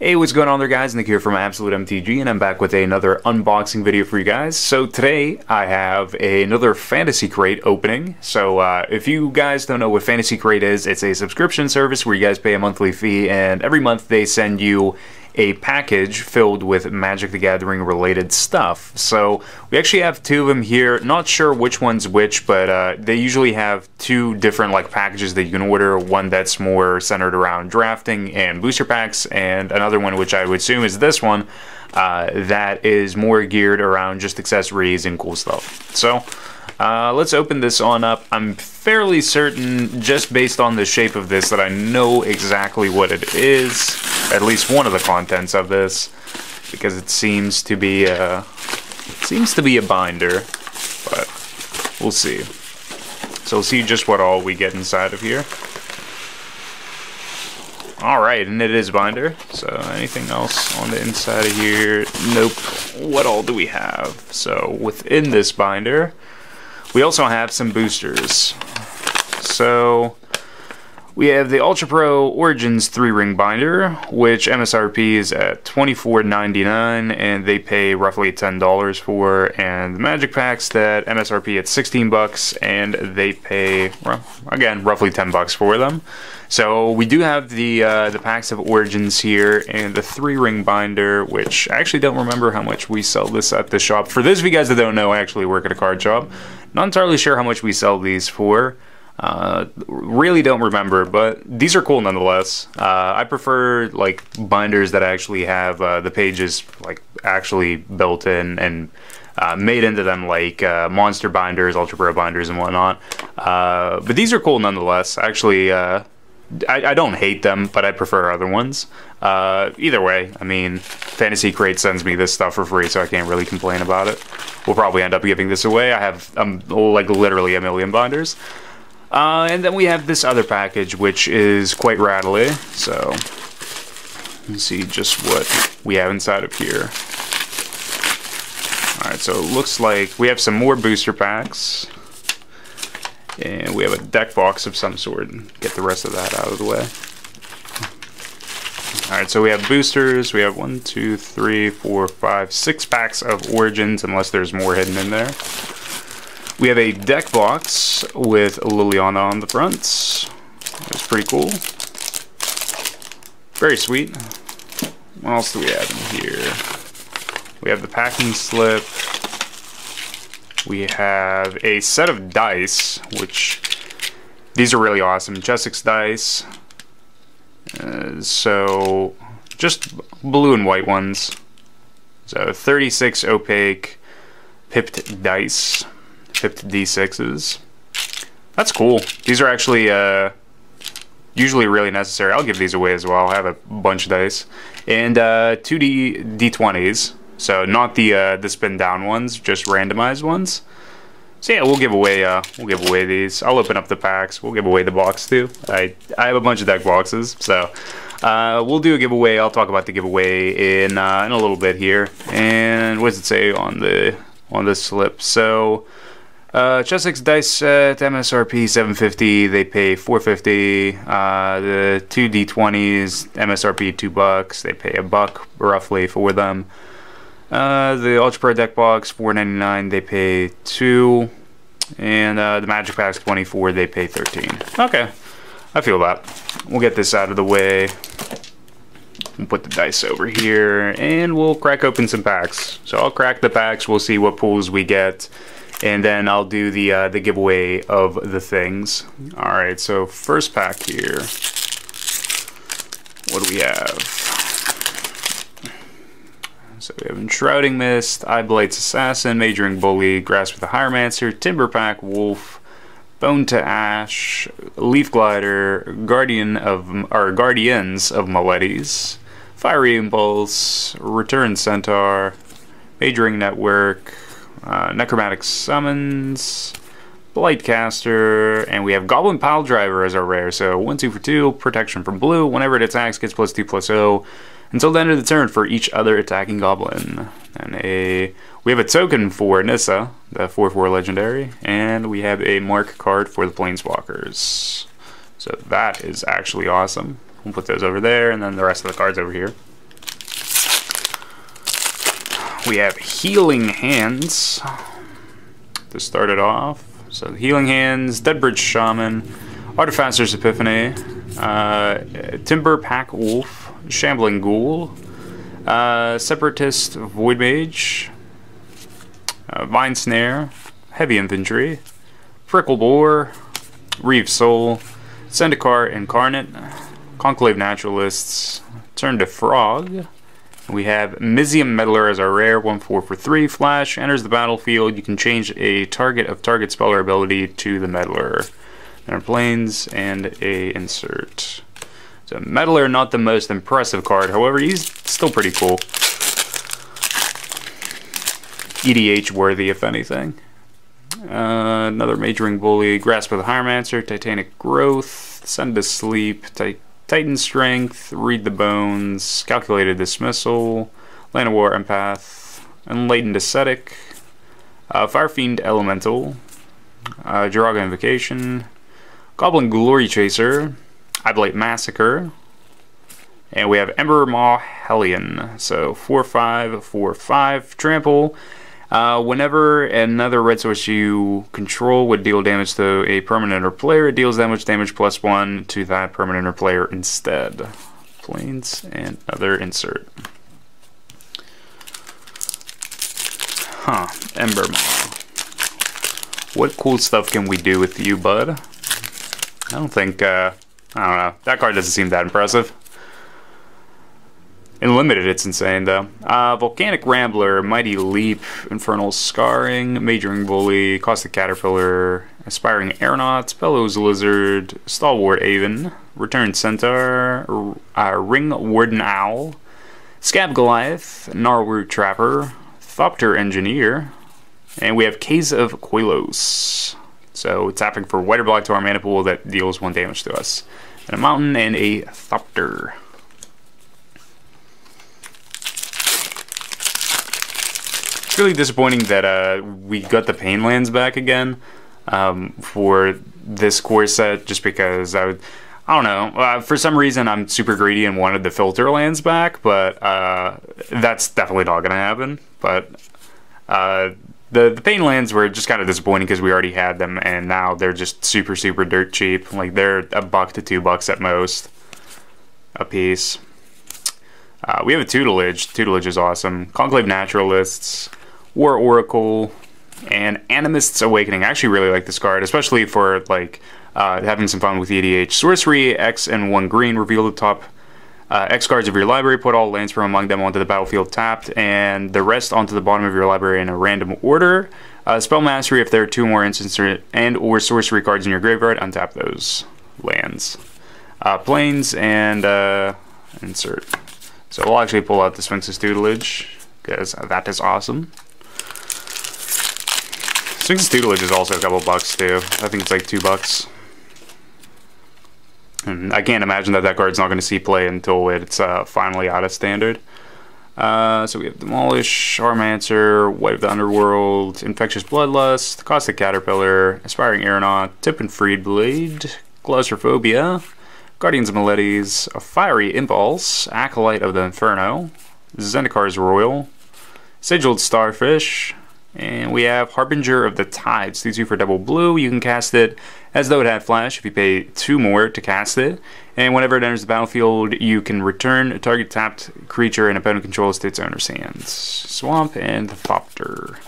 Hey, what's going on there guys? Nick here from Absolute MTG and I'm back with another unboxing video for you guys. So today I have another Fantasy Crate opening. So uh, if you guys don't know what Fantasy Crate is, it's a subscription service where you guys pay a monthly fee and every month they send you a package filled with Magic the Gathering related stuff. So we actually have two of them here. Not sure which one's which, but uh, they usually have two different like packages that you can order. One that's more centered around drafting and booster packs, and another one which I would assume is this one uh, that is more geared around just accessories and cool stuff. So. Uh, let's open this on up. I'm fairly certain, just based on the shape of this, that I know exactly what it is. At least one of the contents of this, because it seems to be a seems to be a binder, but we'll see. So we'll see just what all we get inside of here. Alright, and it is binder. So anything else on the inside of here? Nope. What all do we have? So within this binder, we also have some boosters. So we have the Ultra Pro Origins 3 ring binder, which MSRP is at $24.99 and they pay roughly $10 for, and the Magic Packs that MSRP at 16 bucks and they pay, well, again, roughly 10 bucks for them. So we do have the uh, the packs of Origins here and the three ring binder, which I actually don't remember how much we sell this at the shop. For those of you guys that don't know, I actually work at a card shop. Not entirely sure how much we sell these for. Uh, really don't remember, but these are cool nonetheless. Uh, I prefer like binders that actually have uh, the pages like actually built in and uh, made into them, like uh, monster binders, ultra pro binders, and whatnot. Uh, but these are cool nonetheless. Actually, I, I, don't hate them, but I prefer other ones. Uh, either way, I mean, Fantasy Crate sends me this stuff for free, so I can't really complain about it. We'll probably end up giving this away. I have um, like literally a million binders. Uh, and then we have this other package, which is quite rattly. So, let's see just what we have inside of here. Alright, so it looks like we have some more booster packs. And we have a deck box of some sort. Get the rest of that out of the way. Alright, so we have boosters. We have one, two, three, four, five, six packs of Origins, unless there's more hidden in there. We have a deck box with Liliana on the front. That's pretty cool. Very sweet. What else do we have in here? We have the packing slip. We have a set of dice, which these are really awesome. Chessex dice. Uh, so just blue and white ones. So 36 opaque pipped dice, pipped d6s. That's cool. These are actually uh, usually really necessary. I'll give these away as well. I have a bunch of dice. And uh, 2D d20s. So not the uh, the spin down ones, just randomized ones. So yeah, we'll give away uh, we'll give away these. I'll open up the packs. We'll give away the box too. I I have a bunch of deck boxes, so uh, we'll do a giveaway. I'll talk about the giveaway in uh, in a little bit here. And what does it say on the on this slip? So. Uh, Chessex dice set MSRP 750. They pay 450. Uh, the two D20s MSRP two bucks. They pay a buck roughly for them. Uh, the Ultra Pro deck box, four ninety nine. They pay two, and uh, the Magic Packs twenty four. They pay thirteen. Okay, I feel that. We'll get this out of the way. We'll put the dice over here, and we'll crack open some packs. So I'll crack the packs. We'll see what pulls we get, and then I'll do the uh, the giveaway of the things. All right. So first pack here. What do we have? So we have Enshrouding Mist, Eyeblights Assassin, Mage-Ring Bully, Grasp with the Hieromancer, Timberpack Wolf, Bone to Ash, Leaf Gilder, Guardian of or Guardians of Meletis, Fiery Impulse, Return Centaur, Mage-Ring Network, uh, Necromantic Summons, Blightcaster, and we have Goblin Piledriver as our rare. So 1 2 for 2, protection from blue. Whenever it attacks, gets plus 2 plus 0 until the end of the turn for each other attacking goblin. And a we have a token for Nissa, the 4-4 legendary, and we have a mark card for the Planeswalkers. So that is actually awesome. We'll put those over there, and then the rest of the cards over here. we have Healing Hands to start it off. So Healing Hands, Deadbridge Shaman, Artificer's Epiphany, uh, Timberpack Wolf, Shambling Ghoul, uh, Separatist Voidmage, uh, Vine Snare, Heavy Infantry, Prickle Boar, Reave Soul, Zendikar Incarnate, Conclave Naturalists, Turn to Frog. We have Mizzium Meddler as our rare, 1 4 for 3 flash. Enters the battlefield. You can change a target of target spell or ability to the Meddler. Then our planes and a insert. So Meddler, not the most impressive card. However, he's still pretty cool. EDH worthy, if anything. Uh, another Mage-Ring Bully, Grasp of the Hieromancer, Titanic Growth, Send to Sleep, Titan Strength, Read the Bones, Calculated Dismissal, Llanowar Empath, Enlightened Ascetic, uh, Firefiend Elemental, uh, Joraga Invocation, Goblin Glory Chaser, Eyeblight Massacre, and we have Embermaw Hellion. So 4 5, 4 5, Trample, uh, whenever another red source you control would deal damage to a permanent or player, it deals that much damage plus one to that permanent or player instead. Planes and other insert. Huh, Embermaw. What cool stuff can we do with you, bud? I don't think, uh, I don't know. That card doesn't seem that impressive. In limited, it's insane though. Uh, Volcanic Rambler, Mighty Leap, Infernal Scarring, Mage-Ring Bully, Caustic Caterpillar, Aspiring Aeronaut, Bellows Lizard, Stalwart Aven, Return Centaur, uh, Ring Warden Owl, Skaab Goliath, Gnarlroot Trapper, Thopter Engineer, and we have Caves of Koilos. So tapping for white or black to our mana pool that deals one damage to us. And a mountain and a Thopter. It's really disappointing that uh, we got the Pain lands back again um, for this core set, just because I would. I don't know. Uh, for some reason, I'm super greedy and wanted the filter lands back, but uh, that's definitely not going to happen. But uh, the the pain lands were just kind of disappointing because we already had them, and now they're just super super dirt cheap. Like they're a buck to two bucks at most a piece. Uh, we have a tutelage. Tutelage is awesome. Conclave Naturalists. War Oracle, and Animist's Awakening. I actually really like this card, especially for like uh, having some fun with EDH. Sorcery, X and 1 green, reveal the top uh, X cards of your library, put all lands from among them onto the battlefield tapped, and the rest onto the bottom of your library in a random order. Uh, spell Mastery, if there are two more instants and or sorcery cards in your graveyard, untap those lands. Uh, planes and uh, insert. So we'll actually pull out the Sphinx's Tutelage, because that is awesome. Sphinx's Tutelage is also a couple bucks too. I think it's like two bucks. And I can't imagine that that card's not going to see play until it's uh, finally out of standard. Uh, so we have Demolish, Armancer, White of the Underworld, Infectious Bloodlust, Caustic Caterpillar, Aspiring Aeronaut, Topan Freeblade, Claustrophobia, Guardians of Meletis, a Fiery Impulse, Acolyte of the Inferno, Zendikar's Roil, Sigiled Starfish, and we have Harbinger of the Tides. These two for double blue. You can cast it as though it had flash if you pay two more to cast it. And whenever it enters the battlefield, you can return a target tapped creature and opponent controls to its owner's hands. Swamp and the Thopter.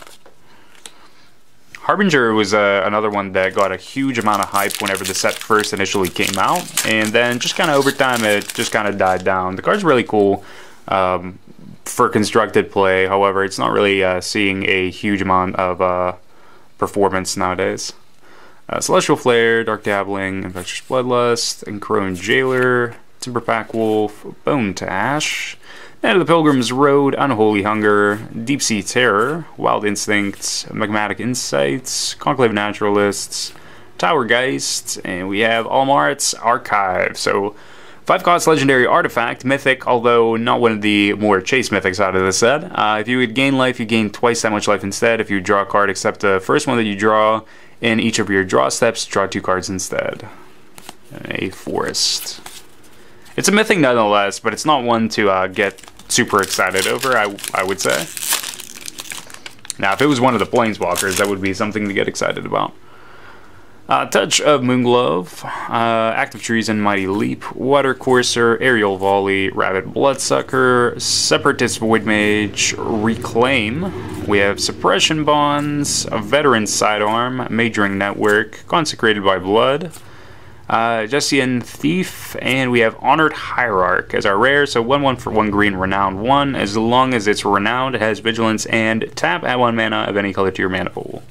Harbinger was uh, another one that got a huge amount of hype whenever the set first initially came out, and then just kind of over time it just kind of died down. The card's really cool. Um, for constructed play. However, it's not really uh, seeing a huge amount of uh, performance nowadays. Uh, Celestial Flare, Dark Dabbling, Infectious Bloodlust, Encroning Jailer, Timberpack Wolf, Bone to Ash, End of the Pilgrim's Road, Unholy Hunger, Deep Sea Terror, Wild Instincts, Magmatic Insights, Conclave Naturalists, Tower Geist, and we have Alhammarret's Archive. So Five cost legendary artifact, mythic, although not one of the more chase mythics out of the set. Uh, if you would gain life, you gain twice that much life instead. If you draw a card except the first one that you draw in each of your draw steps, draw two cards instead. A forest. It's a mythic nonetheless, but it's not one to uh, get super excited over, I, I would say. Now, if it was one of the Planeswalkers, that would be something to get excited about. Uh, Touch of Moonglove, uh, Active Treason, Mighty Leap, Watercourser, Aerial Volley, Rabid Bloodsucker, Separatist Voidmage, Reclaim. We have Suppression Bonds, a Veteran Sidearm, Mage-Ring Network, Consecrated by Blood, uh, Jhessian Thief, and we have Honored Hierarch as our rare, so 1 1 for 1 green, Renowned 1. As long as it's Renowned, it has Vigilance, and tap at 1 mana of any color to your mana pool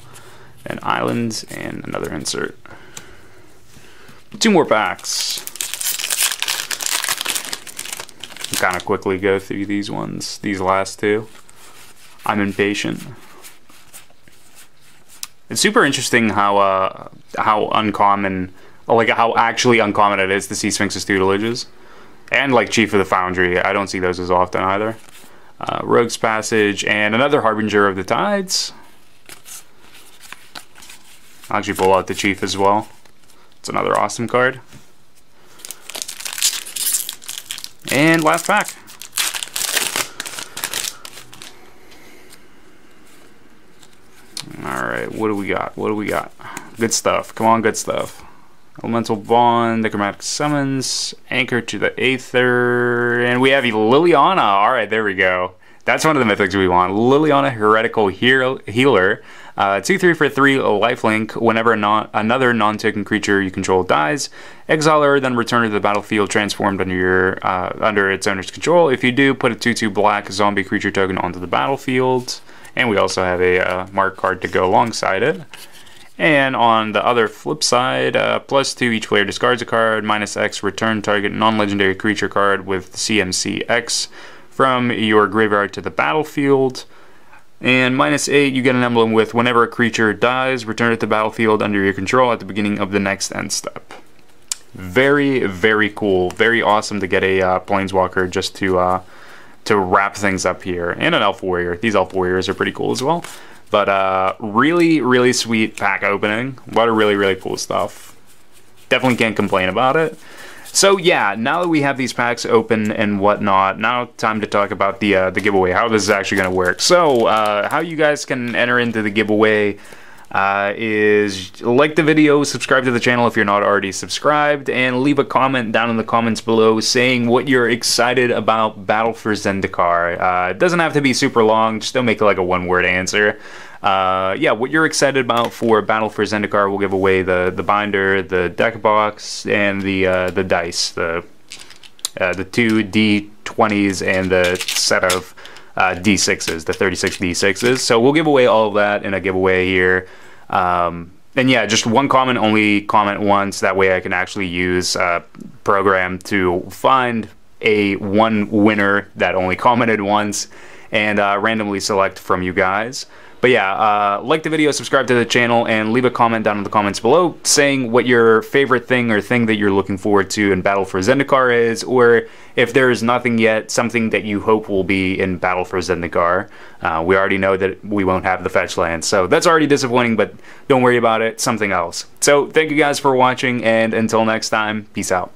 and island, and another insert. Two more packs. Kind of quickly go through these ones, these last two. I'm impatient. It's super interesting how uh, how uncommon, like how actually uncommon it is to see Sphinx's tutelages, and like Chief of the Foundry. I don't see those as often either. Uh, Rogue's Passage and another Harbinger of the Tides. I'll actually pull out the Chief as well. It's another awesome card. And last pack. Alright, what do we got? What do we got? Good stuff. Come on, good stuff. Elemental Bond, Necromantic Summons, Anchor to the Aether, and we have Liliana. Alright, there we go. That's one of the mythics we want. Liliana Heretical Healer. Uh, 2 3 for 3 lifelink. Whenever non another non token creature you control dies, exile her, then return to the battlefield transformed under your uh, under its owner's control. If you do, put a 2 2 black zombie creature token onto the battlefield. And we also have a uh, mark card to go alongside it. And on the other flip side, uh, plus 2 each player discards a card, minus X return target non legendary creature card with CMC X from your graveyard to the battlefield. And minus 8, you get an emblem with whenever a creature dies, return it to the battlefield under your control at the beginning of the next end step. Very, very cool. Very awesome to get a uh, Planeswalker just to uh, to wrap things up here. And an Elf Warrior. These Elf Warriors are pretty cool as well. But uh, really, really sweet pack opening. A lot of really, really cool stuff. Definitely can't complain about it. So yeah, now that we have these packs open and whatnot, now time to talk about the uh, the giveaway, how this is actually going to work. So uh, how you guys can enter into the giveaway uh, is like the video, subscribe to the channel if you're not already subscribed, and leave a comment down in the comments below saying what you're excited about Battle for Zendikar. Uh, it doesn't have to be super long, just don't make it like a one-word answer. Uh, yeah, what you're excited about for Battle for Zendikar, we'll give away the the binder, the deck box, and the uh, the dice, the uh, the two D20s and the set of uh, D6s, the 36 D6s. So we'll give away all of that in a giveaway here. Um, and yeah, just one comment, only comment once. That way I can actually use a program to find a one winner that only commented once and uh, randomly select from you guys. But yeah, uh, like the video, subscribe to the channel, and leave a comment down in the comments below saying what your favorite thing or thing that you're looking forward to in Battle for Zendikar is, or if there is nothing yet, something that you hope will be in Battle for Zendikar. Uh, we already know that we won't have the fetch land, so that's already disappointing, but don't worry about it, something else. So thank you guys for watching, and until next time, peace out.